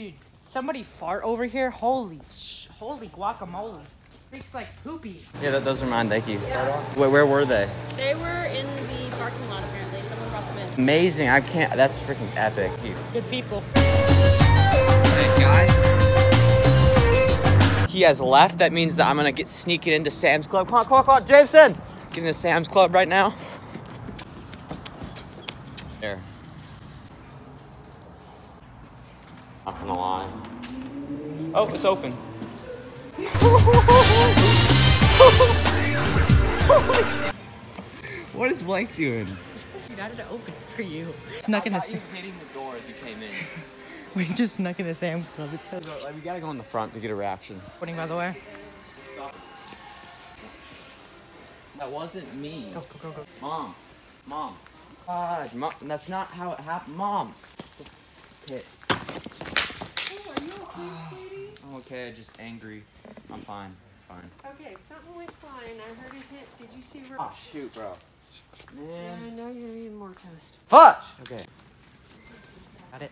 Dude, somebody fart over here? Holy, sh- holy guacamole. Freaks like poopy. Yeah, that, those are mine. Thank you. Where, where were they? They were in the parking lot apparently. Someone brought them in. Amazing. I can't. That's freaking epic. Dude. Good people. Hey guys. He has left. That means that I'm gonna get sneaking into Sam's Club. Come on, come on, come on, Jameson. Get into Sam's Club right now. There. Not gonna lie. Oh, it's open. what is Blake doing? Dude, I had to open it for you. Snuck in the Sa- hitting the door as you came in. We just snuck into Sam's Club. It's so Like, we gotta go in the front to get a reaction. funny, by the way. That wasn't me. Go, go, go, go. Mom. Mom. God, Mom. That's not how it happened. Mom. Pissed. I'm okay, just angry. I'm fine. It's fine. Okay, something went fine. I heard it hit. Did you see where? Oh, shoot, bro. Yeah, Man. I know you're eating more toast. Fudge! Okay. Got it.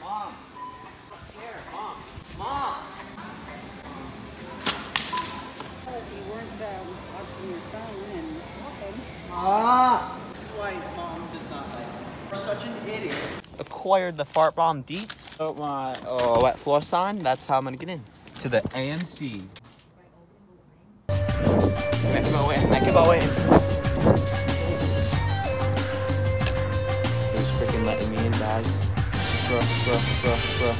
Mom. Here, Mom. Mom. You weren't um, watching your phone and nothing. Ah! That's why mom does not like me. You're such an idiot. Acquired the fart bomb deets. Oh my oh wet floor sign. That's how I'm gonna get in. To the AMC. Make it my way. Make it my way. Who's freaking letting me in, guys? Bro, bro, bro, bro.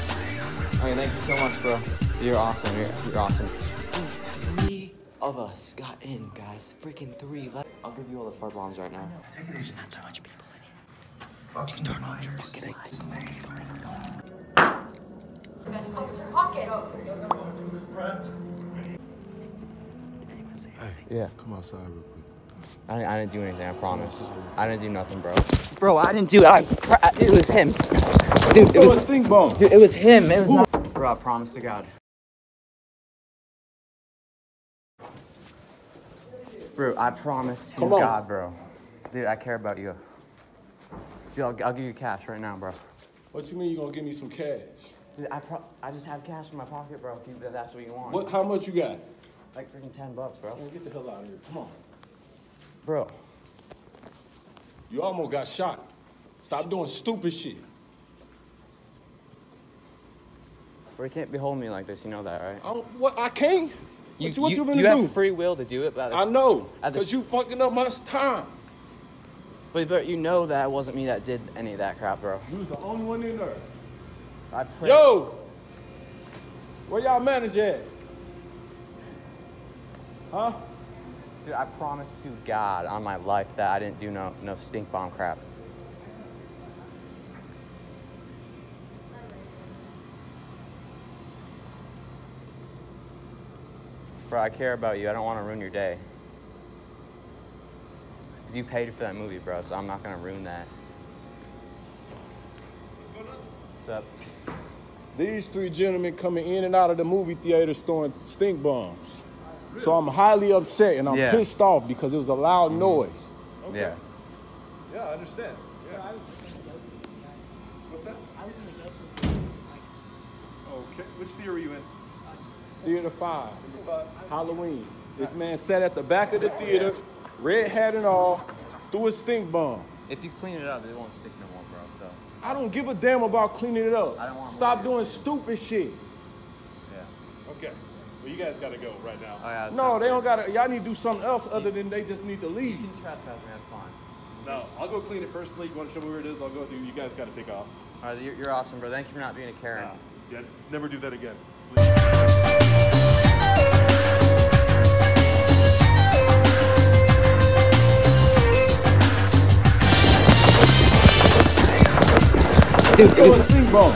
Okay, thank you so much, bro. You're awesome. You're, you're awesome. Three of us got in, guys. Freaking three. Let- I'll give you all the fart bombs right now. There's not that much people in here. Yeah. Come outside real quick. I didn't, I didn't do anything. I promise. I didn't do nothing, bro. Bro, I didn't do it. I, it was him. Dude, it was, stink bomb. dude, it was him. It was not. Bro, I promise to God. Bro, I promise to Come on. God, bro. Dude, I care about you. Dude, I'll, I'll give you cash right now, bro. What you mean you gonna give me some cash? Dude, I pro- I just have cash in my pocket, bro. If, you, if that's what you want. What? How much you got? Like freaking ten bucks, bro. Man, get the hell out of here. Come on. Bro, You almost got shot. Stop doing stupid shit. bro, you can't be holding me like this. You know that, right? I what? I can't. You, what you, what you, you, gonna do? have free will to do it, but I know, at cause you fucking up my time. But, but you know that it wasn't me that did any of that crap, bro. You was the only one in there. I pray. Yo, where y'all manage at? Huh? Dude, I promise to God on my life that I didn't do no no stink bomb crap. Bro, I care about you. I don't want to ruin your day. Because you paid for that movie, bro, so I'm not going to ruin that. What's up? These three gentlemen coming in and out of the movie theater throwing stink bombs. So I'm highly upset and I'm Yeah. Pissed off because it was a loud mm-hmm. noise. Yeah. Yeah, I understand. Yeah. What's that? I was in the go Okay. Which theater were you in? Theater five, Halloween. This man sat at the back of the theater, red hat and all, threw a stink bomb. If you clean it up, it won't stick no more, bro, so. I don't give a damn about cleaning it up. I don't want Stop doing stupid shit. Yeah. Okay. Well, you guys got to go right now. Oh, yeah, No, they don't gotta, y'all need to do something else other than they just need to leave. You can trespass me, that's fine. No, I'll go clean it personally. You want to show me where it is? I'll go through. You guys got to take off. All right, you're, you're awesome, bro. Thank you for not being a Karen. Uh, yeah, just never do that again. Throw a stink bomb.